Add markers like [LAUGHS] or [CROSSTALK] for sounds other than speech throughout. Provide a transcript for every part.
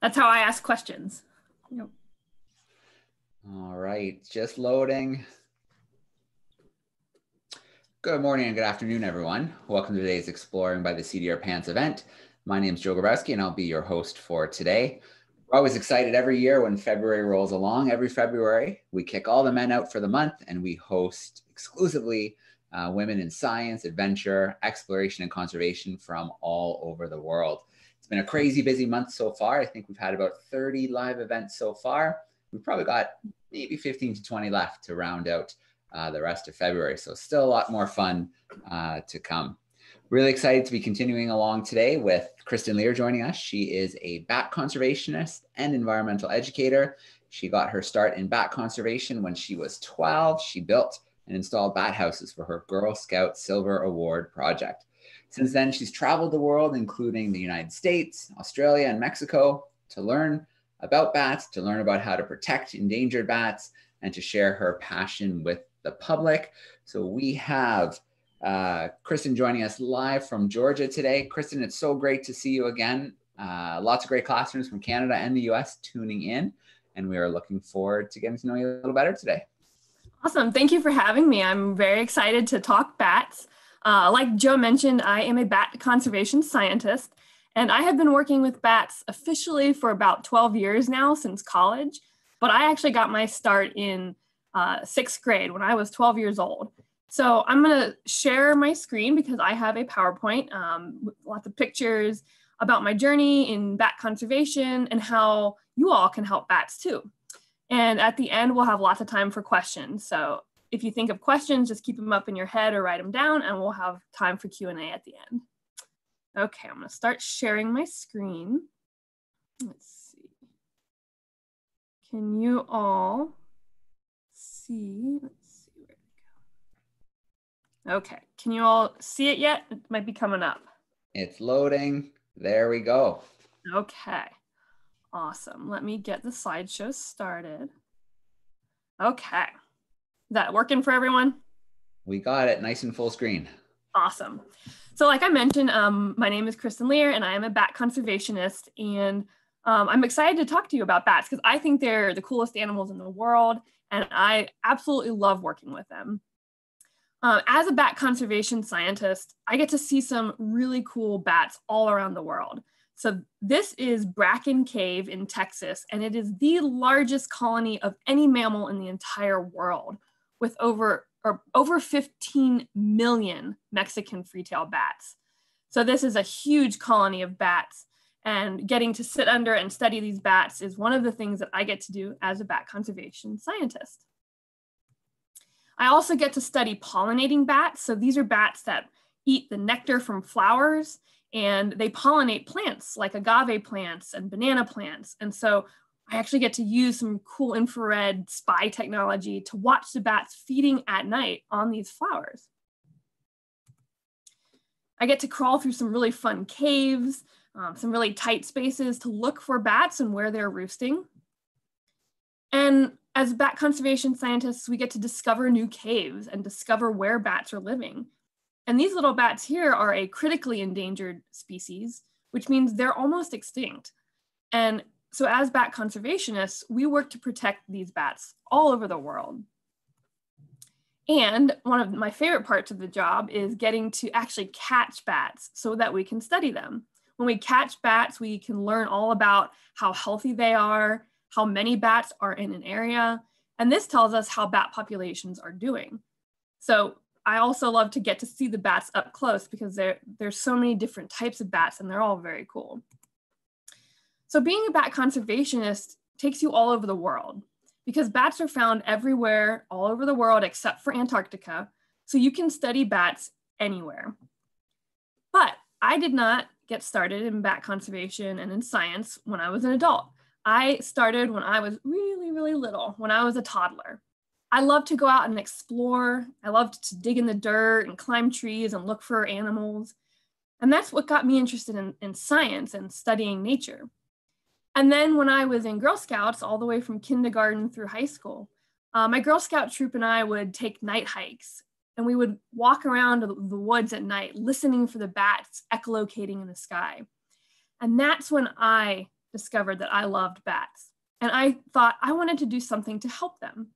that's how I ask questions. Yep. All right, just loading. Good morning and good afternoon, everyone. Welcome to today's Exploring by the Seat of Your Pants event. My name is Joe Grabowski, and I'll be your host for today. We're always excited every year when February rolls along. Every February, we kick all the men out for the month and we host exclusively uh, women in science, adventure, exploration, and conservation from all over the world. It's been a crazy busy month so far. I think we've had about 30 live events so far. We've probably got maybe 15 to 20 left to round out uh, the rest of February. So still a lot more fun uh, to come. Really excited to be continuing along today with Kristen Lear joining us. She is a bat conservationist and environmental educator. She got her start in bat conservation when she was 12. She built and installed bat houses for her Girl Scout Silver Award project. Since then, she's traveled the world, including the United States, Australia, and Mexico, to learn about bats, to learn about how to protect endangered bats, and to share her passion with the public. So we have uh, Kristen joining us live from Georgia today. Kristen, it's so great to see you again. Uh, lots of great classrooms from Canada and the US tuning in, and we are looking forward to getting to know you a little better today. Awesome. Thank you for having me. I'm very excited to talk bats. Uh, like Joe mentioned, I am a bat conservation scientist, and I have been working with bats officially for about 12 years now since college. But I actually got my start in uh, sixth grade when I was 12 years old. So I'm going to share my screen because I have a PowerPoint um, with lots of pictures about my journey in bat conservation and how you all can help bats too. And at the end, we'll have lots of time for questions. So if you think of questions, just keep them up in your head or write them down and we'll have time for Q&A at the end. Okay, I'm gonna start sharing my screen. Let's see. Can you all see? Let's see where we go. Okay, can you all see it yet? It might be coming up. It's loading. There we go. Okay, awesome. Let me get the slideshow started. Okay, that working for everyone? We got it nice and full screen. Awesome. So like I mentioned, um, my name is Kristen Lear and I am a bat conservationist and um, I'm excited to talk to you about bats because I think they're the coolest animals in the world and I absolutely love working with them. Uh, as a bat conservation scientist, I get to see some really cool bats all around the world. So this is Bracken Cave in Texas, and it is the largest colony of any mammal in the entire world, with over or over 15 million Mexican freetail bats. So this is a huge colony of bats, and getting to sit under and study these bats is one of the things that I get to do as a bat conservation scientist. I also get to study pollinating bats. So these are bats that eat the nectar from flowers and they pollinate plants like agave plants and banana plants. And so I actually get to use some cool infrared spy technology to watch the bats feeding at night on these flowers. I get to crawl through some really fun caves, um, some really tight spaces to look for bats and where they're roosting. And as bat conservation scientists, we get to discover new caves and discover where bats are living. And these little bats here are a critically endangered species, which means they're almost extinct. And so as bat conservationists, we work to protect these bats all over the world. And one of my favorite parts of the job is getting to actually catch bats so that we can study them. When we catch bats, we can learn all about how healthy they are, how many bats are in an area, and this tells us how bat populations are doing. So I also love to get to see the bats up close because there, there's so many different types of bats and they're all very cool. So being a bat conservationist takes you all over the world because bats are found everywhere, all over the world except for Antarctica. So you can study bats anywhere. But I did not get started in bat conservation and in science when I was an adult. I started when I was really, really little, when I was a toddler. I loved to go out and explore. I loved to dig in the dirt and climb trees and look for animals. And that's what got me interested in, in science and studying nature. And then when I was in Girl Scouts, all the way from kindergarten through high school, uh, my Girl Scout troop and I would take night hikes and we would walk around the woods at night, listening for the bats echolocating in the sky. And that's when I discovered that I loved bats. And I thought I wanted to do something to help them.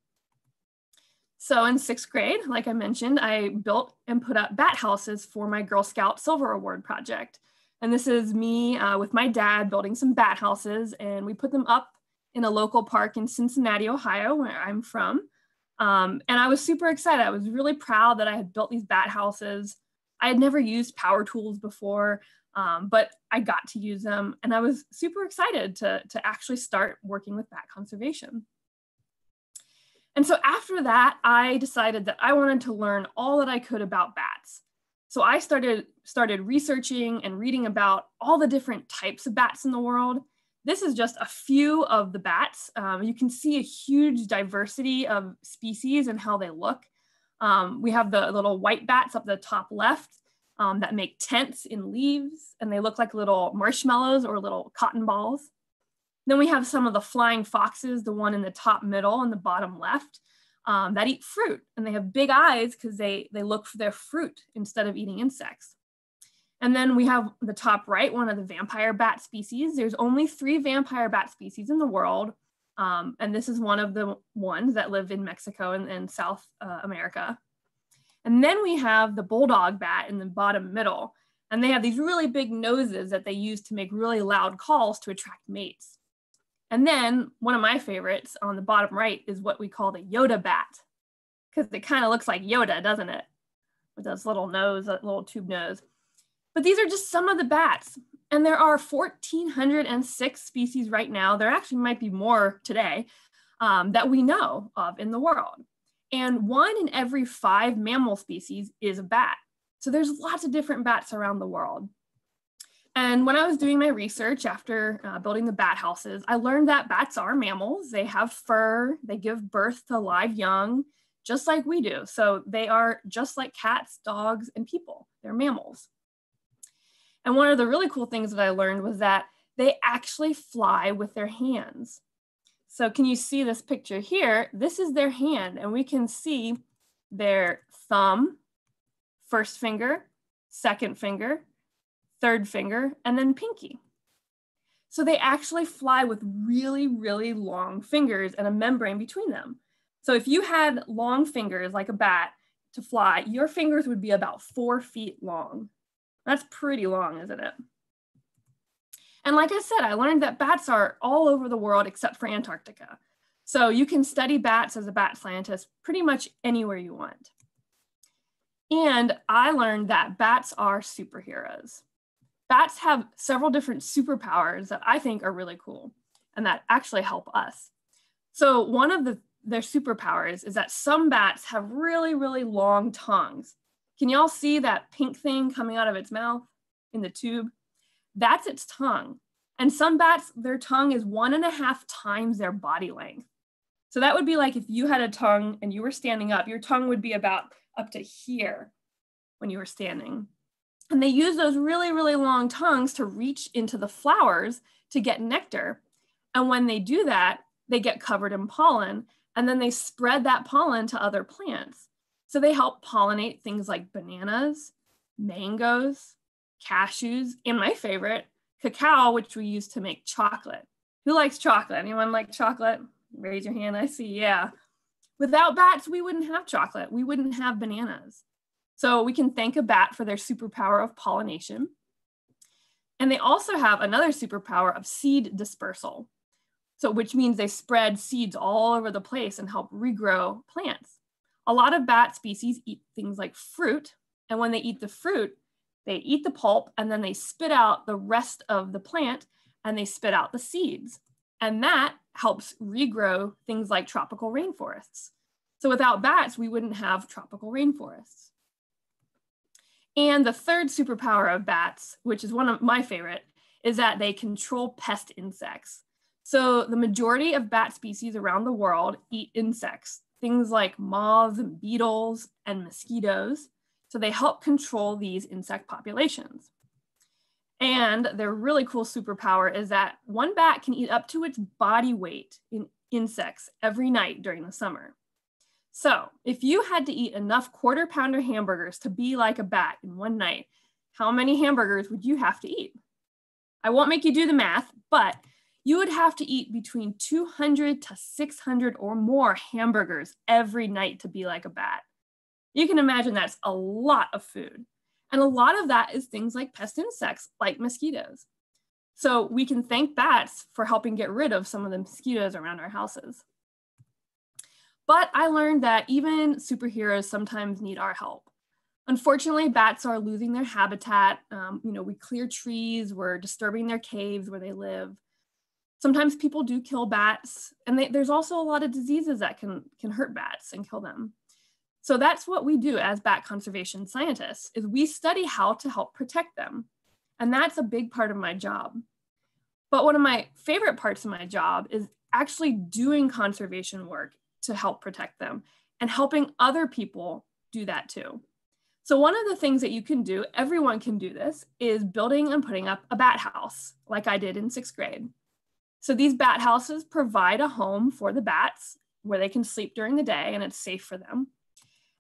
So in sixth grade, like I mentioned, I built and put up bat houses for my Girl Scout Silver Award project. And this is me uh, with my dad building some bat houses, and we put them up in a local park in Cincinnati, Ohio, where I'm from. Um, and I was super excited. I was really proud that I had built these bat houses. I had never used power tools before, um, but I got to use them, and I was super excited to, to actually start working with bat conservation. And so after that, I decided that I wanted to learn all that I could about bats. So I started, started researching and reading about all the different types of bats in the world. This is just a few of the bats. Um, you can see a huge diversity of species and how they look. Um, we have the little white bats up the top left um, that make tents in leaves, and they look like little marshmallows or little cotton balls. Then we have some of the flying foxes, the one in the top middle and the bottom left, um, that eat fruit. And they have big eyes because they, they look for their fruit instead of eating insects. And then we have the top right, one of the vampire bat species. There's only three vampire bat species in the world. Um, and this is one of the ones that live in Mexico and, and South uh, America. And then we have the bulldog bat in the bottom middle. And they have these really big noses that they use to make really loud calls to attract mates. And then one of my favorites on the bottom right is what we call the Yoda bat, because it kind of looks like Yoda, doesn't it? With those little nose, that little tube nose. But these are just some of the bats. And there are 1,406 species right now. There actually might be more today um, that we know of in the world. And one in every five mammal species is a bat. So there's lots of different bats around the world. And when I was doing my research after uh, building the bat houses, I learned that bats are mammals. They have fur, they give birth to live young, just like we do. So they are just like cats, dogs, and people. They're mammals. And one of the really cool things that I learned was that they actually fly with their hands. So can you see this picture here? This is their hand, and we can see their thumb, first finger, second finger, third finger, and then pinky. So they actually fly with really, really long fingers and a membrane between them. So if you had long fingers like a bat to fly, your fingers would be about four feet long. That's pretty long, isn't it? And like I said, I learned that bats are all over the world except for Antarctica. So you can study bats as a bat scientist pretty much anywhere you want. And I learned that bats are superheroes bats have several different superpowers that I think are really cool and that actually help us. So one of the, their superpowers is that some bats have really, really long tongues. Can y'all see that pink thing coming out of its mouth in the tube? That's its tongue. And some bats, their tongue is one and a half times their body length. So that would be like if you had a tongue and you were standing up, your tongue would be about up to here when you were standing. And they use those really, really long tongues to reach into the flowers to get nectar. And when they do that, they get covered in pollen and then they spread that pollen to other plants. So they help pollinate things like bananas, mangoes, cashews, and my favorite, cacao, which we use to make chocolate. Who likes chocolate? Anyone like chocolate? Raise your hand. I see. Yeah. Without bats, we wouldn't have chocolate. We wouldn't have bananas. So we can thank a bat for their superpower of pollination. And they also have another superpower of seed dispersal. So which means they spread seeds all over the place and help regrow plants. A lot of bat species eat things like fruit. And when they eat the fruit, they eat the pulp and then they spit out the rest of the plant and they spit out the seeds. And that helps regrow things like tropical rainforests. So without bats, we wouldn't have tropical rainforests. And the third superpower of bats, which is one of my favorite, is that they control pest insects. So the majority of bat species around the world eat insects, things like moths and beetles and mosquitoes. So they help control these insect populations. And their really cool superpower is that one bat can eat up to its body weight in insects every night during the summer. So if you had to eat enough quarter pounder hamburgers to be like a bat in one night, how many hamburgers would you have to eat? I won't make you do the math, but you would have to eat between 200 to 600 or more hamburgers every night to be like a bat. You can imagine that's a lot of food. And a lot of that is things like pest insects, like mosquitoes. So we can thank bats for helping get rid of some of the mosquitoes around our houses. But I learned that even superheroes sometimes need our help. Unfortunately, bats are losing their habitat. Um, you know, we clear trees, we're disturbing their caves where they live. Sometimes people do kill bats, and they, there's also a lot of diseases that can, can hurt bats and kill them. So that's what we do as bat conservation scientists, is we study how to help protect them. And that's a big part of my job. But one of my favorite parts of my job is actually doing conservation work to help protect them and helping other people do that too. So one of the things that you can do, everyone can do this, is building and putting up a bat house, like I did in sixth grade. So these bat houses provide a home for the bats where they can sleep during the day and it's safe for them.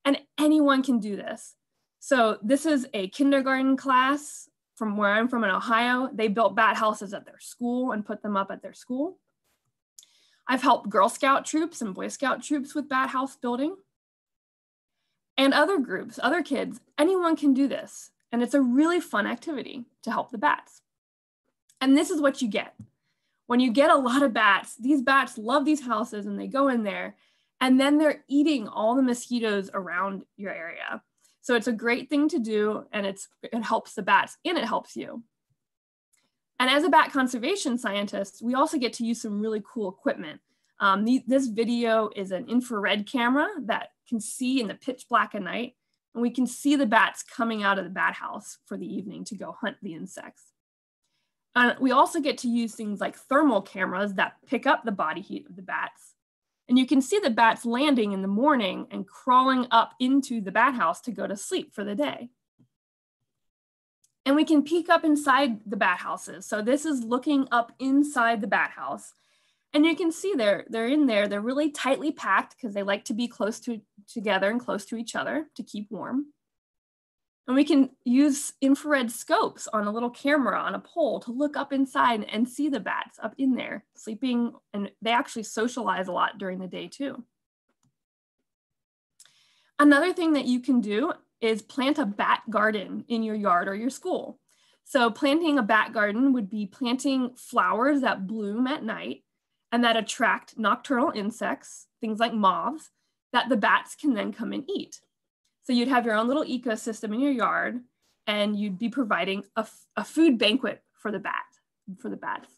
And anyone can do this. So this is a kindergarten class from where I'm from in Ohio. They built bat houses at their school and put them up at their school. I've helped Girl Scout troops and Boy Scout troops with bat house building. And other groups, other kids, anyone can do this. And it's a really fun activity to help the bats. And this is what you get. When you get a lot of bats, these bats love these houses and they go in there and then they're eating all the mosquitoes around your area. So it's a great thing to do and it's, it helps the bats and it helps you. And as a bat conservation scientist, we also get to use some really cool equipment. Um, the, this video is an infrared camera that can see in the pitch black of night, and we can see the bats coming out of the bat house for the evening to go hunt the insects. Uh, we also get to use things like thermal cameras that pick up the body heat of the bats and you can see the bats landing in the morning and crawling up into the bat house to go to sleep for the day. And we can peek up inside the bat houses. So this is looking up inside the bat house. And you can see they're, they're in there, they're really tightly packed because they like to be close to together and close to each other to keep warm. And we can use infrared scopes on a little camera on a pole to look up inside and see the bats up in there sleeping. And they actually socialize a lot during the day too. Another thing that you can do is plant a bat garden in your yard or your school. So planting a bat garden would be planting flowers that bloom at night and that attract nocturnal insects, things like moths, that the bats can then come and eat. So you'd have your own little ecosystem in your yard and you'd be providing a, a food banquet for the bat, for the bats.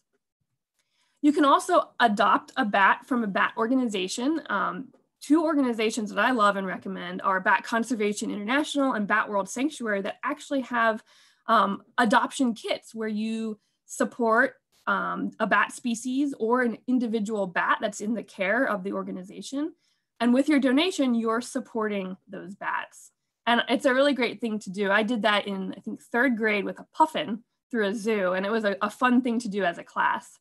You can also adopt a bat from a bat organization. Um, two organizations that I love and recommend are Bat Conservation International and Bat World Sanctuary that actually have um, adoption kits where you support um, a bat species or an individual bat that's in the care of the organization. And with your donation, you're supporting those bats. And it's a really great thing to do. I did that in, I think, third grade with a puffin through a zoo, and it was a, a fun thing to do as a class.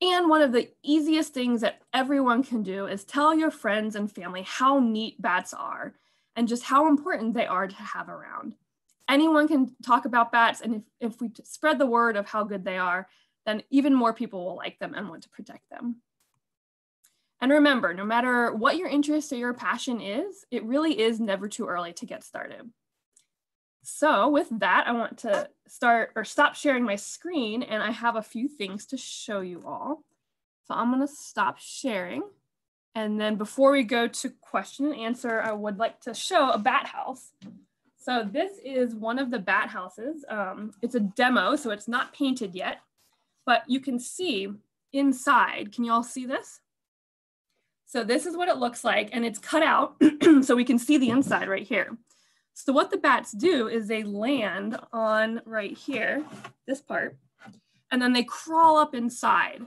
And one of the easiest things that everyone can do is tell your friends and family how neat bats are and just how important they are to have around. Anyone can talk about bats, and if, if we spread the word of how good they are, then even more people will like them and want to protect them. And remember, no matter what your interest or your passion is, it really is never too early to get started. So with that, I want to start or stop sharing my screen and I have a few things to show you all. So I'm gonna stop sharing. And then before we go to question and answer, I would like to show a bat house. So this is one of the bat houses. Um, it's a demo, so it's not painted yet, but you can see inside. Can you all see this? So this is what it looks like and it's cut out [CLEARS THROAT] so we can see the inside right here. So what the bats do is they land on right here, this part, and then they crawl up inside.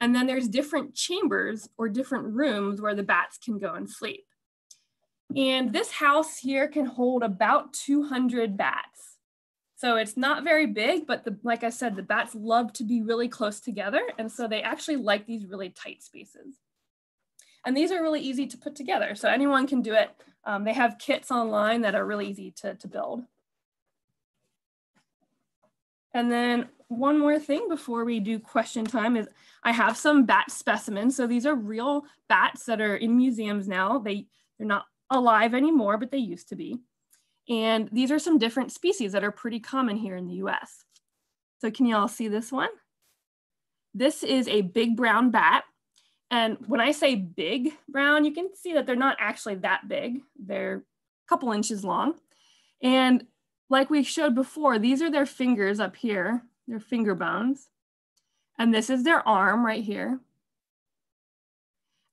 And then there's different chambers or different rooms where the bats can go and sleep. And this house here can hold about 200 bats. So it's not very big, but the, like I said, the bats love to be really close together. And so they actually like these really tight spaces. And these are really easy to put together. So anyone can do it. Um, they have kits online that are really easy to, to build. And then one more thing before we do question time is I have some bat specimens. So these are real bats that are in museums now. They, they're not alive anymore, but they used to be. And these are some different species that are pretty common here in the US. So can you all see this one? This is a big brown bat. And when I say big brown, you can see that they're not actually that big. They're a couple inches long. And like we showed before, these are their fingers up here, their finger bones. And this is their arm right here.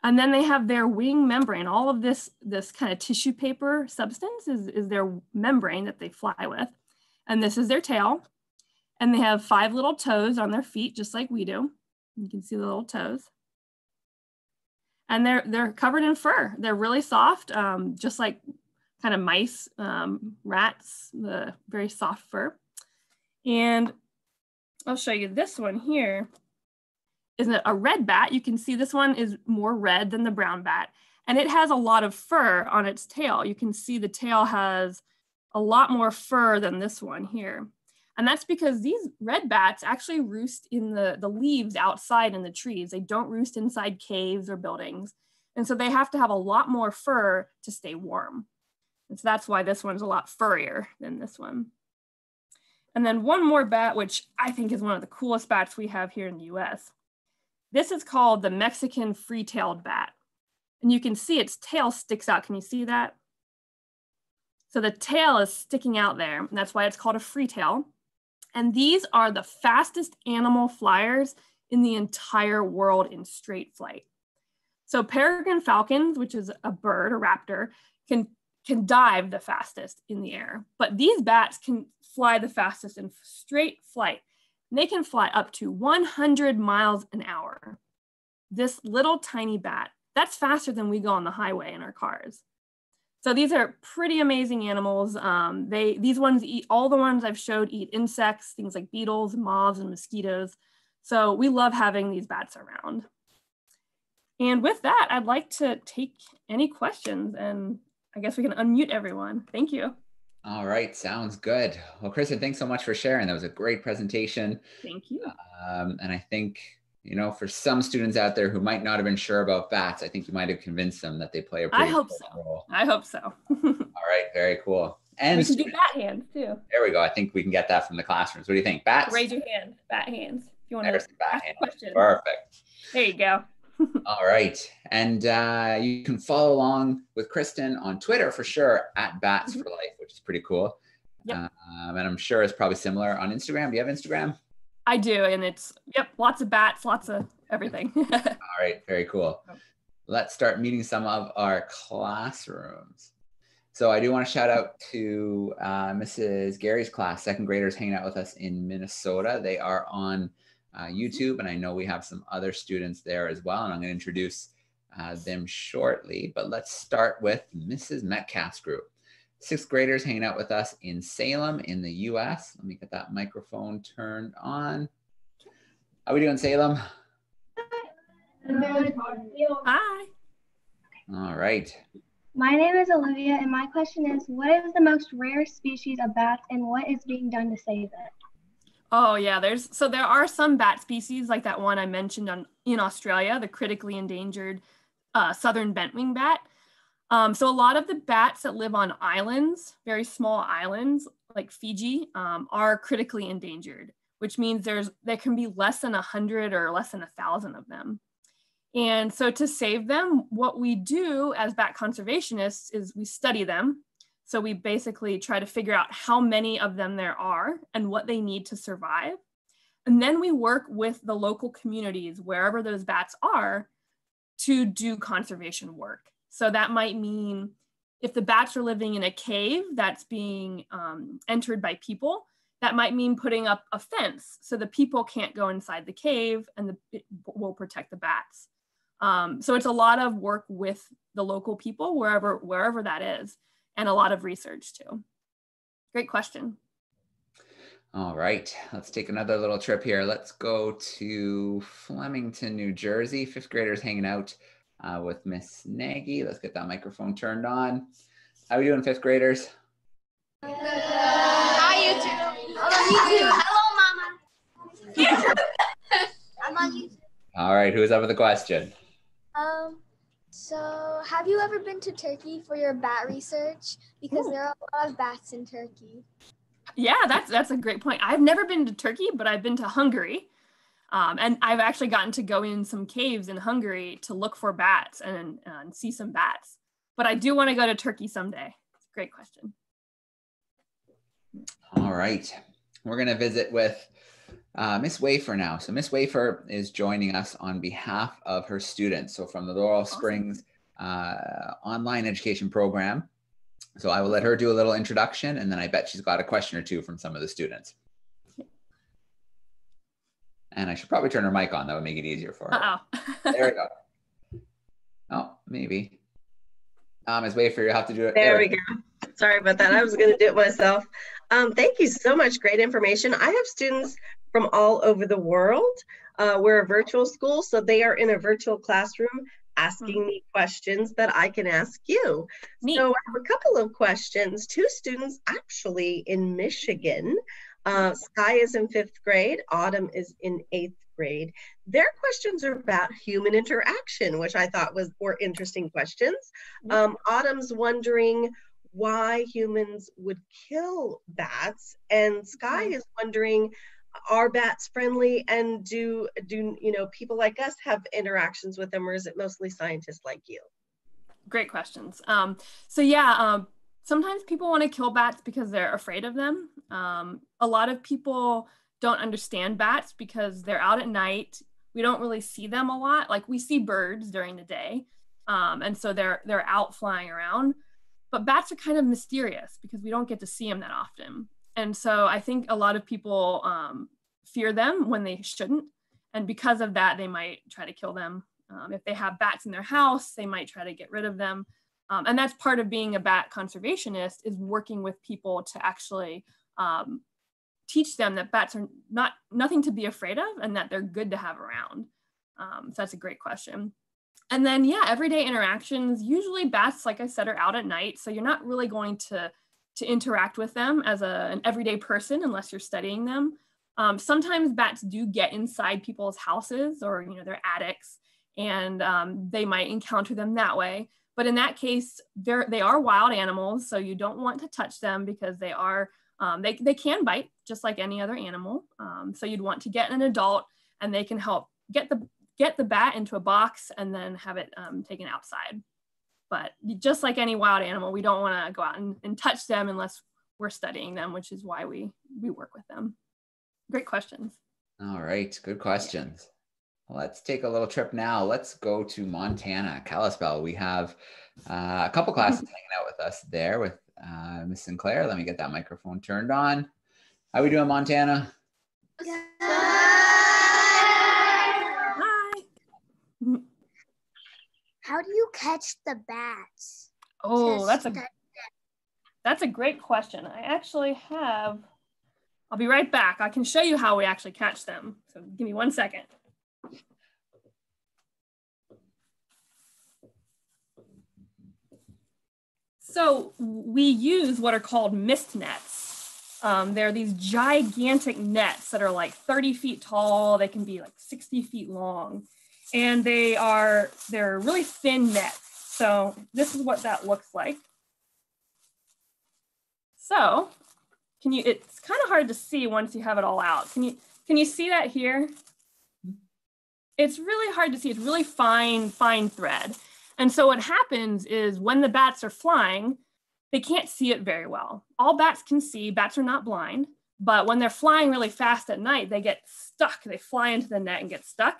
And then they have their wing membrane. All of this, this kind of tissue paper substance is, is their membrane that they fly with. And this is their tail. And they have five little toes on their feet, just like we do. You can see the little toes. And they're, they're covered in fur. They're really soft, um, just like kind of mice, um, rats, the very soft fur. And I'll show you this one here isn't a red bat. You can see this one is more red than the brown bat. And it has a lot of fur on its tail. You can see the tail has a lot more fur than this one here. And that's because these red bats actually roost in the, the leaves outside in the trees. They don't roost inside caves or buildings. And so they have to have a lot more fur to stay warm. And so that's why this one's a lot furrier than this one. And then one more bat, which I think is one of the coolest bats we have here in the US. This is called the Mexican free-tailed bat. And you can see its tail sticks out. Can you see that? So the tail is sticking out there. And that's why it's called a free tail. And these are the fastest animal flyers in the entire world in straight flight. So peregrine falcons, which is a bird, a raptor, can, can dive the fastest in the air. But these bats can fly the fastest in straight flight. And they can fly up to 100 miles an hour. This little tiny bat, that's faster than we go on the highway in our cars. So these are pretty amazing animals. Um, they These ones eat, all the ones I've showed eat insects, things like beetles, moths, and mosquitoes. So we love having these bats around. And with that, I'd like to take any questions and I guess we can unmute everyone. Thank you. All right, sounds good. Well, Kristen, thanks so much for sharing. That was a great presentation. Thank you. Um, and I think, you know, for some students out there who might not have been sure about bats, I think you might have convinced them that they play a pretty I hope so. Role. I hope so. [LAUGHS] All right, very cool. And we can get bat hands too. There we go. I think we can get that from the classrooms. What do you think? Bats? Raise your hand. Bat hands. If you want to ask a question. Perfect. There you go. [LAUGHS] All right. And uh, you can follow along with Kristen on Twitter for sure at Bats mm-hmm. for Life, which is pretty cool. Yep. Um, and I'm sure it's probably similar on Instagram. Do you have Instagram? I do. And it's, yep, lots of bats, lots of everything. [LAUGHS] All right. Very cool. Let's start meeting some of our classrooms. So I do want to shout out to uh, Mrs. Gary's class, second graders hanging out with us in Minnesota. They are on uh, YouTube, and I know we have some other students there as well, and I'm going to introduce uh, them shortly. But let's start with Mrs. Metcalf's group. Sixth graders hanging out with us in Salem in the US. Let me get that microphone turned on. How we doing, Salem? Hi. All right. My name is Olivia, and my question is, what is the most rare species of bats, and what is being done to save it? Oh yeah, there's so there are some bat species like that one I mentioned on in Australia, the critically endangered uh, southern bentwing bat. Um, so a lot of the bats that live on islands, very small islands like Fiji, um, are critically endangered, which means there's there can be less than a hundred or less than a thousand of them. And so to save them, what we do as bat conservationists is we study them so we basically try to figure out how many of them there are and what they need to survive. And then we work with the local communities, wherever those bats are, to do conservation work. So that might mean if the bats are living in a cave that's being um, entered by people, that might mean putting up a fence so the people can't go inside the cave and the, it will protect the bats. Um, so it's a lot of work with the local people wherever wherever that is and a lot of research too. Great question. All right, let's take another little trip here. Let's go to Flemington, New Jersey. Fifth graders hanging out uh, with Miss Nagy. Let's get that microphone turned on. How are we doing, fifth graders? Hi, you two. Hello, you two. Hello, Mama. [LAUGHS] All right, who's up with the question? Um, so have you ever been to Turkey for your bat research? Because Ooh. there are a lot of bats in Turkey. Yeah, that's that's a great point. I've never been to Turkey, but I've been to Hungary. Um, and I've actually gotten to go in some caves in Hungary to look for bats and, and see some bats. But I do want to go to Turkey someday. Great question. All right. We're going to visit with uh, Miss Wafer now. So Miss Wafer is joining us on behalf of her students. So from the Laurel awesome. Springs uh, online education program. So I will let her do a little introduction and then I bet she's got a question or two from some of the students. And I should probably turn her mic on. That would make it easier for her. Uh-oh. there we go. [LAUGHS] Oh, maybe. Um, Ms. for you have to do it. There, there we go. Sorry about that. I was going to do it myself. Um, thank you so much. Great information. I have students from all over the world. Uh, we're a virtual school, so they are in a virtual classroom asking mm-hmm. me questions that I can ask you. Neat. So I have a couple of questions. Two students actually in Michigan. Uh, Sky is in fifth grade, Autumn is in eighth grade. Their questions are about human interaction, which I thought was were interesting questions. Mm-hmm. Um, Autumn's wondering why humans would kill bats, and Sky mm-hmm. is wondering are bats friendly and do do you know people like us have interactions with them or is it mostly scientists like you great questions um, so yeah um, sometimes people want to kill bats because they're afraid of them um, a lot of people don't understand bats because they're out at night we don't really see them a lot like we see birds during the day um, and so they're they're out flying around but bats are kind of mysterious because we don't get to see them that often and so I think a lot of people um, fear them when they shouldn't. And because of that, they might try to kill them. Um, if they have bats in their house, they might try to get rid of them. Um, and that's part of being a bat conservationist is working with people to actually um, teach them that bats are not nothing to be afraid of and that they're good to have around. Um, so that's a great question. And then, yeah, everyday interactions. Usually, bats, like I said, are out at night, so you're not really going to to interact with them as a, an everyday person unless you're studying them. Um, sometimes bats do get inside people's houses or you know their attics, and um, they might encounter them that way. But in that case, they're they are wild animals, so you don't want to touch them because they are um, they they can bite just like any other animal. Um, so you'd want to get an adult, and they can help get the get the bat into a box and then have it um, taken outside. But just like any wild animal, we don't want to go out and, and touch them unless we're studying them, which is why we we work with them. Great questions. All right, good questions. Let's take a little trip now. Let's go to Montana, Kalispell. We have uh, a couple classes [LAUGHS] hanging out with us there with uh, Miss Sinclair. Let me get that microphone turned on. How we doing, Montana? Hi. How do you catch the bats? Oh, that's a that's a great question. I actually have. I'll be right back. I can show you how we actually catch them. So give me one second. So we use what are called mist nets. Um, they're these gigantic nets that are like 30 feet tall. They can be like 60 feet long and they are they're really thin nets. So this is what that looks like. So can you, it's kind of hard to see once you have it all out. Can you, can you see that here? It's really hard to see. It's really fine, fine thread. And so what happens is when the bats are flying, they can't see it very well. All bats can see, bats are not blind, but when they're flying really fast at night, they get stuck. They fly into the net and get stuck.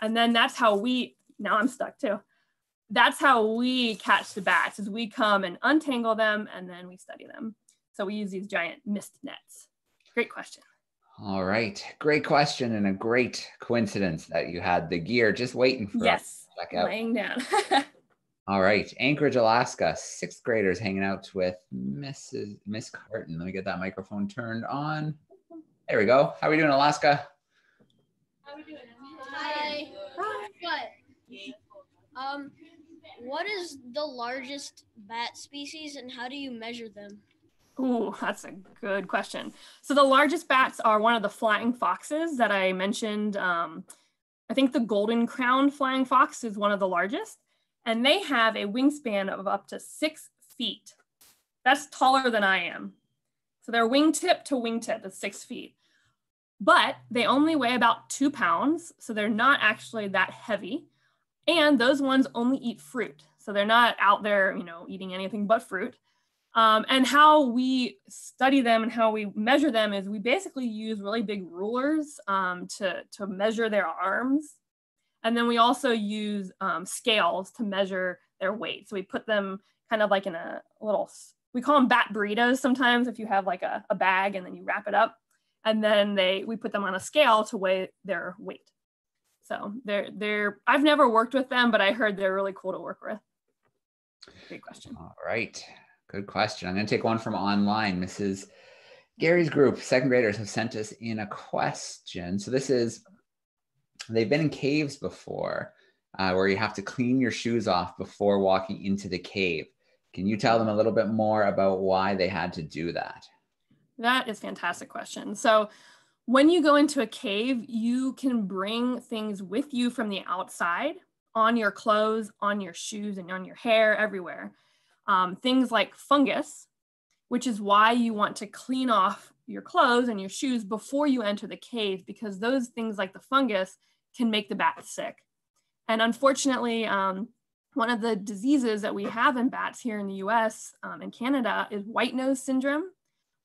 And then that's how we, now I'm stuck too. That's how we catch the bats is we come and untangle them and then we study them. So we use these giant mist nets. Great question. All right. Great question and a great coincidence that you had the gear just waiting for yes, us to check out. Laying down. [LAUGHS] All right. Anchorage, Alaska, sixth graders hanging out with Mrs. Miss Carton. Let me get that microphone turned on. There we go. How are we doing, Alaska? How are we doing? Hi. Hi. Um, what is the largest bat species and how do you measure them? Ooh, that's a good question. So the largest bats are one of the flying foxes that I mentioned um, I think the golden crown flying fox is one of the largest, and they have a wingspan of up to six feet. That's taller than I am. So their wingtip to wingtip is six feet. But they only weigh about two pounds, so they're not actually that heavy. And those ones only eat fruit. So they're not out there, you know, eating anything but fruit. Um, and how we study them and how we measure them is we basically use really big rulers um, to, to measure their arms. And then we also use um, scales to measure their weight. So we put them kind of like in a little, we call them bat burritos sometimes if you have like a, a bag and then you wrap it up. And then they, we put them on a scale to weigh their weight. So they're, they're, I've never worked with them, but I heard they're really cool to work with. Great question. All right. Good question. I'm going to take one from online. Mrs. Gary's group, second graders, have sent us in a question. So this is they've been in caves before uh, where you have to clean your shoes off before walking into the cave. Can you tell them a little bit more about why they had to do that? That is fantastic question. So when you go into a cave, you can bring things with you from the outside on your clothes, on your shoes, and on your hair, everywhere um, things like fungus, which is why you want to clean off your clothes and your shoes before you enter the cave, because those things like the fungus can make the bat sick. And unfortunately, um, one of the diseases that we have in bats here in the US um, and Canada is white nose syndrome,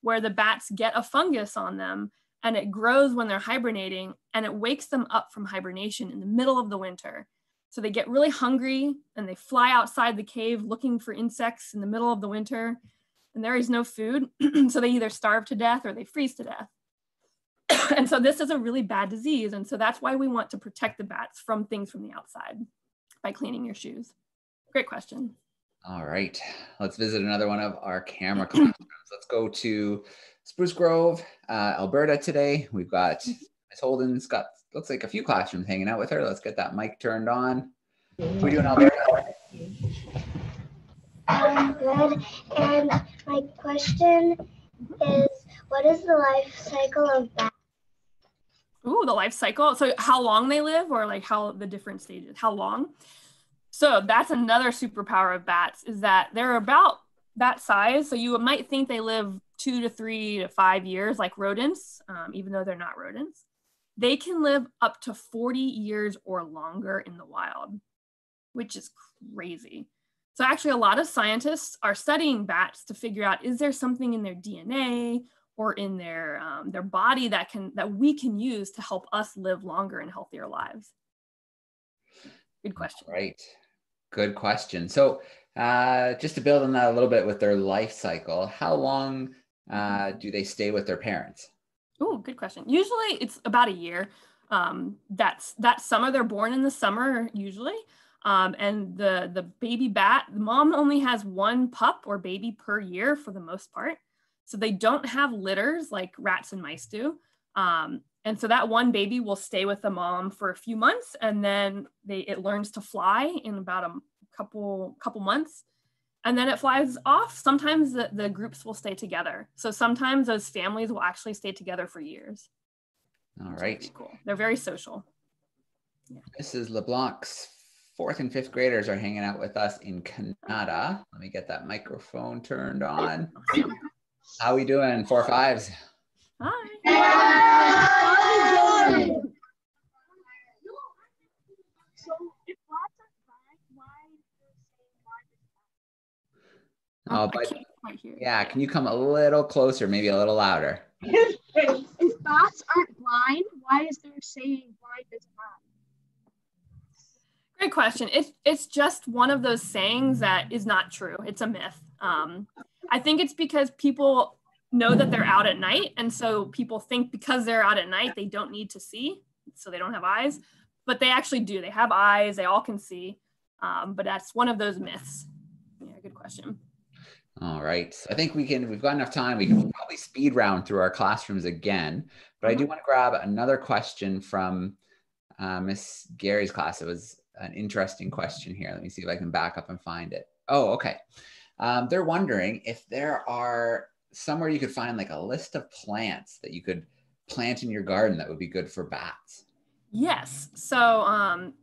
where the bats get a fungus on them and it grows when they're hibernating and it wakes them up from hibernation in the middle of the winter. So they get really hungry and they fly outside the cave looking for insects in the middle of the winter. And there is no food. [CLEARS THROAT] so they either starve to death or they freeze to death. [LAUGHS] and so this is a really bad disease. And so that's why we want to protect the bats from things from the outside by cleaning your shoes. Great question. All right. Let's visit another one of our camera [CLEARS THROAT] classrooms. Let's go to Spruce Grove, uh, Alberta today. We've got mm-hmm. Miss Holden's got looks like a few classrooms hanging out with her. Let's get that mic turned on. What are we doing, Alberta? I'm good. And my question is, what is the life cycle of bats? Ooh, the life cycle. So how long they live or like how the different stages, how long? So that's another superpower of bats is that they're about that size. So you might think they live two to three to five years like rodents, um, even though they're not rodents they can live up to 40 years or longer in the wild, which is crazy. So actually a lot of scientists are studying bats to figure out, is there something in their DNA or in their, um, their body that, can, that we can use to help us live longer and healthier lives? Good question. Right. Good question. So uh, just to build on that a little bit with their life cycle, how long uh, do they stay with their parents? Oh, good question. Usually it's about a year. Um, that's that summer. They're born in the summer usually. Um, and the the baby bat, the mom only has one pup or baby per year for the most part. So they don't have litters like rats and mice do. Um, and so that one baby will stay with the mom for a few months and then they it learns to fly in about a couple couple months and then it flies off. Sometimes the, the groups will stay together. So sometimes those families will actually stay together for years. All right. Cool. They're very social. Yeah. Mrs. LeBlanc's fourth and fifth graders are hanging out with us in Canada. Let me get that microphone turned on. [LAUGHS] How we doing? Four fives. Hi. Hi. Oh, but yeah, can you come a little closer, maybe a little louder? if, if bats aren't blind, why is there saying blind is not? Great question. It's it's just one of those sayings that is not true. It's a myth. Um, I think it's because people know that they're out at night, and so people think because they're out at night they don't need to see, so they don't have eyes, but they actually do. They have eyes. They all can see, um, but that's one of those myths. Yeah, good question. All right. I think we can, we've got enough time. We can probably speed round through our classrooms again, but I do mm-hmm. want to grab another question from uh, Miss Gary's class. It was an interesting question here. Let me see if I can back up and find it. Oh, okay. Um, they're wondering if there are somewhere you could find like a list of plants that you could plant in your garden that would be good for bats. Yes. So um,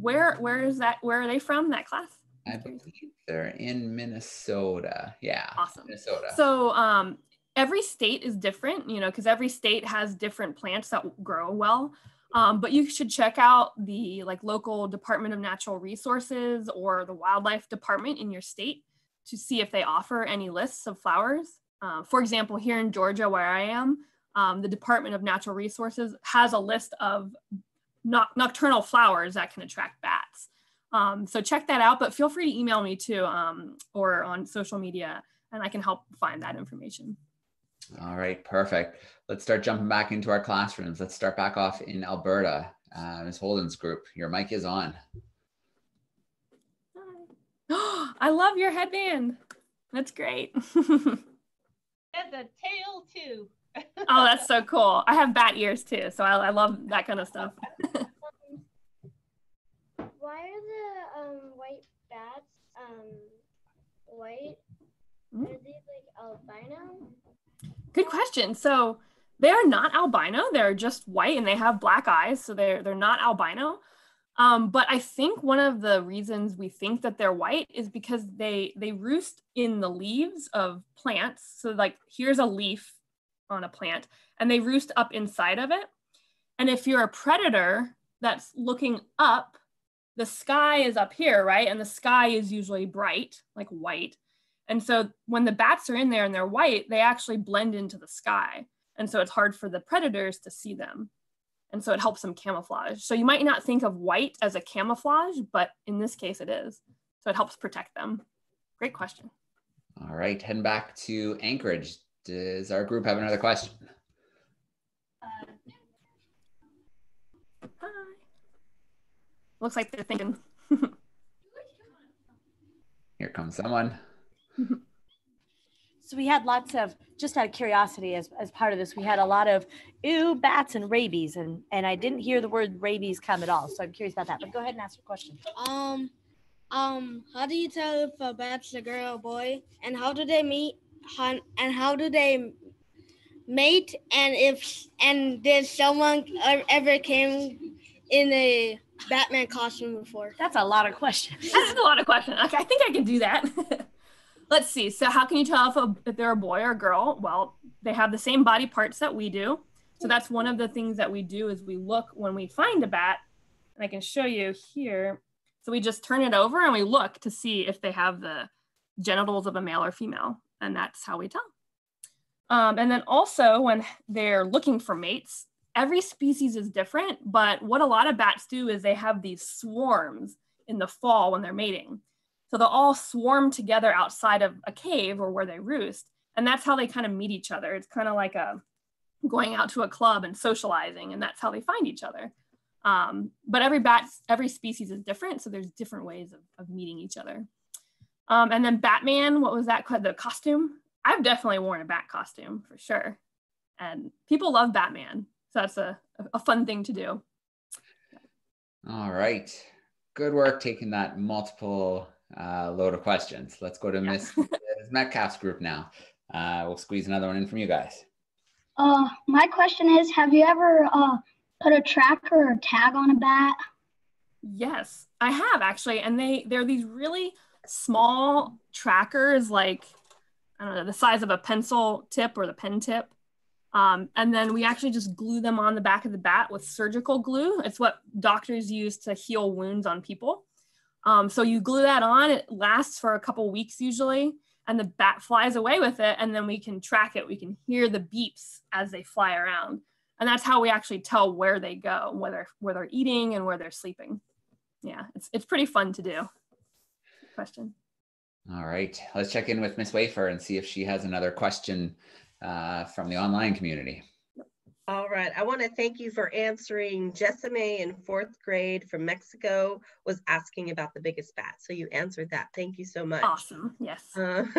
where where is that? Where are they from? That class? I believe they're in Minnesota. Yeah. Awesome. Minnesota. So um, every state is different, you know, because every state has different plants that grow well. Um, but you should check out the like local Department of Natural Resources or the Wildlife Department in your state to see if they offer any lists of flowers. Uh, for example, here in Georgia, where I am, um, the Department of Natural Resources has a list of no- nocturnal flowers that can attract bats. Um, so check that out, but feel free to email me too um, or on social media and I can help find that information. All right, perfect. Let's start jumping back into our classrooms. Let's start back off in Alberta. Uh, Ms. Holden's group, your mic is on. [GASPS] I love your headband. That's great. [LAUGHS] Has a tail too. [LAUGHS] oh, that's so cool. I have bat ears too, so I, I love that kind of stuff. [LAUGHS] Why are the um, white bats um, white? Mm. Are they like albino? Good question. So they're not albino. They're just white and they have black eyes. So they're they're not albino. Um, but I think one of the reasons we think that they're white is because they they roost in the leaves of plants. So like here's a leaf on a plant and they roost up inside of it. And if you're a predator that's looking up, the sky is up here, right? And the sky is usually bright, like white. And so when the bats are in there and they're white, they actually blend into the sky. And so it's hard for the predators to see them. And so it helps them camouflage. So you might not think of white as a camouflage, but in this case it is. So it helps protect them. Great question. All right, heading back to Anchorage. Does our group have another question? Uh, hi. Looks like they're thinking. [LAUGHS] Here comes someone. [LAUGHS] So we had lots of, just out of curiosity, as, as part of this, we had a lot of ew, bats and rabies, and and I didn't hear the word rabies come at all. So I'm curious about that. But go ahead and ask your question. Um, um, how do you tell if a bat's a girl or boy? And how do they meet? How, and how do they mate? And if and did someone ever came in a Batman costume before? That's a lot of questions. That's a lot of questions. Okay, I think I can do that. [LAUGHS] Let's see. So, how can you tell if, a, if they're a boy or a girl? Well, they have the same body parts that we do. So, that's one of the things that we do is we look when we find a bat, and I can show you here. So, we just turn it over and we look to see if they have the genitals of a male or female, and that's how we tell. Um, and then also, when they're looking for mates, every species is different, but what a lot of bats do is they have these swarms in the fall when they're mating. So they'll all swarm together outside of a cave or where they roost. And that's how they kind of meet each other. It's kind of like a going out to a club and socializing, and that's how they find each other. Um, but every bat, every species is different. So there's different ways of, of meeting each other. Um, and then Batman, what was that called? The costume? I've definitely worn a bat costume for sure. And people love Batman. So that's a, a fun thing to do. All right. Good work taking that multiple uh, load of questions. Let's go to Yeah. Miss Metcalf's group now. Uh, we'll squeeze another one in from you guys. Uh, my question is, have you ever uh put a tracker or tag on a bat? Yes, I have actually, and they they're these really small trackers, like I don't know, the size of a pencil tip or the pen tip. Um, and then we actually just glue them on the back of the bat with surgical glue. It's what doctors use to heal wounds on people. Um, so you glue that on, it lasts for a couple weeks usually, and the bat flies away with it, and then we can track it. We can hear the beeps as they fly around. And that's how we actually tell where they go, whether where they're eating and where they're sleeping. Yeah, it's it's pretty fun to do. Question. All right. Let's check in with Miss Wafer and see if she has another question uh, from the online community. All right, I want to thank you for answering. Jessime in fourth grade from Mexico was asking about the biggest bat. So you answered that. Thank you so much. Awesome. Yes. Uh, [LAUGHS]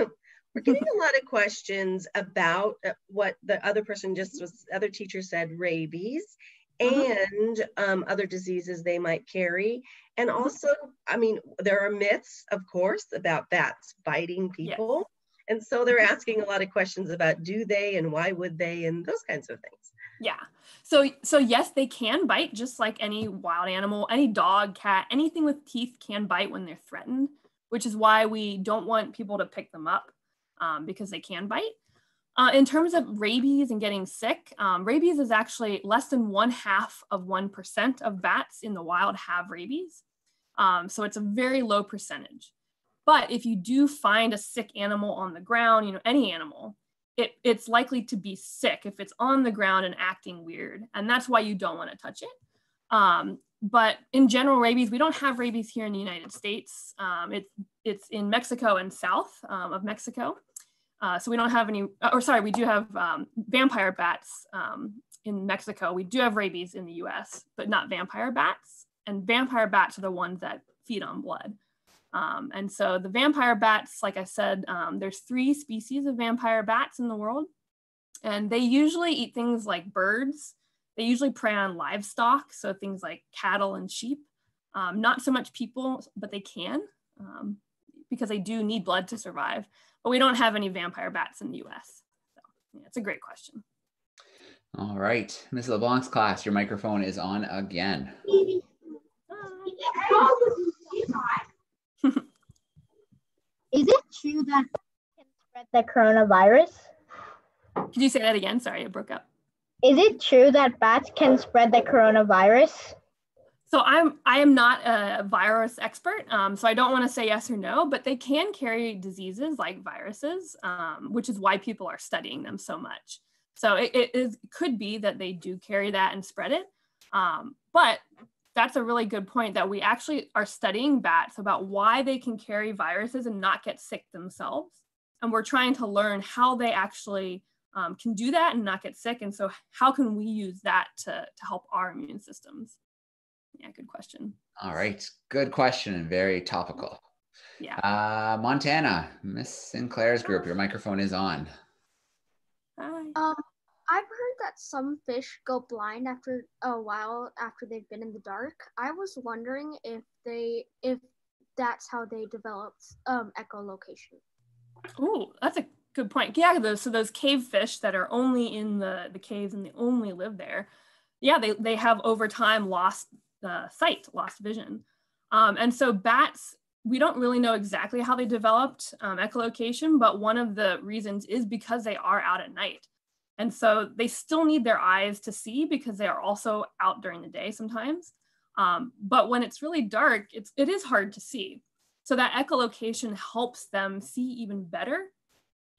we're getting a lot of questions about uh, what the other person just was, other teacher said, rabies and um, other diseases they might carry. And also, I mean, there are myths, of course, about bats biting people. And so they're asking a lot of questions about do they and why would they and those kinds of things. Yeah. So so yes, they can bite just like any wild animal, any dog, cat, anything with teeth can bite when they're threatened, which is why we don't want people to pick them up um, because they can bite. Uh, in terms of rabies and getting sick, um, rabies is actually less than one half of 1% of bats in the wild have rabies. Um, so it's a very low percentage. But if you do find a sick animal on the ground, you know, any animal, it, it's likely to be sick if it's on the ground and acting weird. And that's why you don't want to touch it. Um, but in general, rabies, we don't have rabies here in the United States. Um, it's, it's in Mexico and south um, of Mexico. Uh, so we don't have any, uh, or sorry, we do have um, vampire bats um, in Mexico. We do have rabies in the US, but not vampire bats. And vampire bats are the ones that feed on blood. Um, and so the vampire bats, like I said, um, there's three species of vampire bats in the world. And they usually eat things like birds. They usually prey on livestock, so things like cattle and sheep. Um, not so much people, but they can um, because they do need blood to survive. But we don't have any vampire bats in the US. So yeah, it's a great question. All right, Ms. LeBlanc's class, your microphone is on again. Is it true that can spread the coronavirus? Could you say that again? Sorry, it broke up. Is it true that bats can spread the coronavirus? So I'm I am not a virus expert, um, so I don't want to say yes or no, but they can carry diseases like viruses, um, which is why people are studying them so much. So it, it is, could be that they do carry that and spread it, um, but that's a really good point that we actually are studying bats about why they can carry viruses and not get sick themselves. And we're trying to learn how they actually um, can do that and not get sick. And so how can we use that to, to help our immune systems? Yeah, good question. All right. Good question and very topical. Yeah. Uh, Montana, Miss Sinclair's group, your microphone is on. Hi. Um, I've heard that some fish go blind after a while after they've been in the dark. I was wondering if they if that's how they developed um, echolocation. Oh, that's a good point. Yeah, those so those cave fish that are only in the the caves and they only live there. Yeah, they they have over time lost uh, sight, lost vision, um, and so bats. We don't really know exactly how they developed um, echolocation, but one of the reasons is because they are out at night. And so they still need their eyes to see because they are also out during the day sometimes. Um, but when it's really dark, it's, it is hard to see. So that echolocation helps them see even better.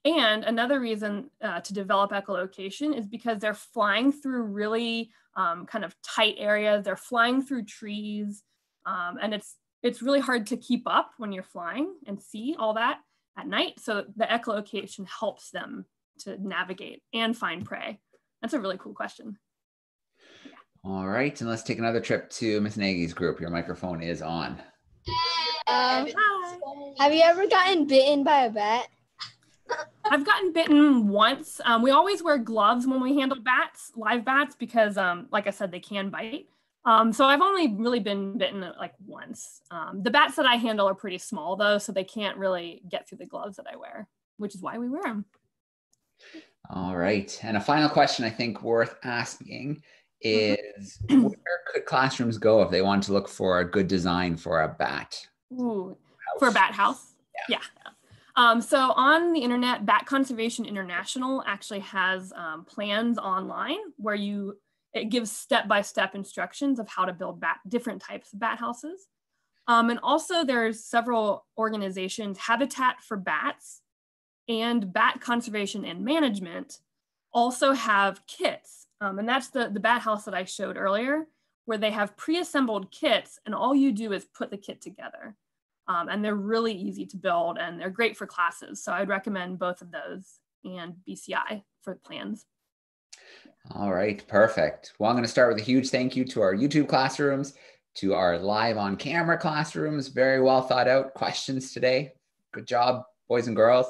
And another reason uh, to develop echolocation is because they're flying through really um, kind of tight areas. They're flying through trees, um, and it's it's really hard to keep up when you're flying and see all that at night. So the echolocation helps them to navigate and find prey? That's a really cool question. Yeah. All right, and let's take another trip to Miss Nagy's group. Your microphone is on. Um, have you ever gotten bitten by a bat? I've gotten bitten once. Um, we always wear gloves when we handle bats, live bats, because, um, like I said, they can bite. Um, so I've only really been bitten like once. Um, the bats that I handle are pretty small though, so they can't really get through the gloves that I wear, which is why we wear them. All right. And a final question I think worth asking is where could classrooms go if they want to look for a good design for a bat? Ooh, for a bat house? Yeah. yeah. Um, so on the internet, Bat Conservation International actually has um, plans online where you it gives step-by-step instructions of how to build bat different types of bat houses. Um, and also there's several organizations, Habitat for Bats and bat conservation and management also have kits. Um, and that's the, the bat house that I showed earlier, where they have pre-assembled kits and all you do is put the kit together. Um, and they're really easy to build and they're great for classes. So I'd recommend both of those and BCI for plans. All right, perfect. Well, I'm going to start with a huge thank you to our YouTube classrooms, to our live on camera classrooms. Very well thought out questions today. Good job, boys and girls.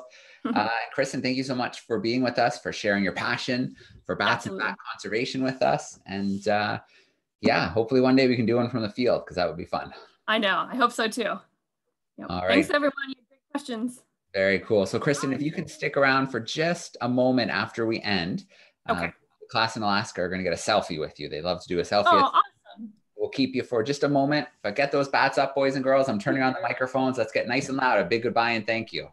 Uh, [LAUGHS] Kristen, thank you so much for being with us, for sharing your passion for bats Absolutely. and bat conservation with us. And uh, yeah, hopefully one day we can do one from the field because that would be fun. I know. I hope so too. Yep. All right. Thanks, everyone. You great questions. Very cool. So, Kristen, if you can stick around for just a moment after we end, uh, okay. uh, class in Alaska are going to get a selfie with you. They love to do a selfie. Oh, awesome. We'll keep you for just a moment, but get those bats up, boys and girls. I'm turning on the microphones. Let's get nice and loud. A big goodbye and thank you.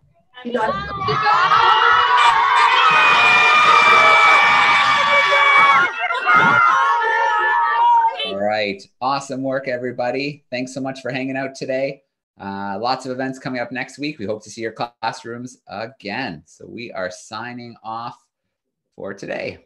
All right. Awesome work, everybody. Thanks so much for hanging out today. Uh, lots of events coming up next week. We hope to see your classrooms again. So we are signing off for today.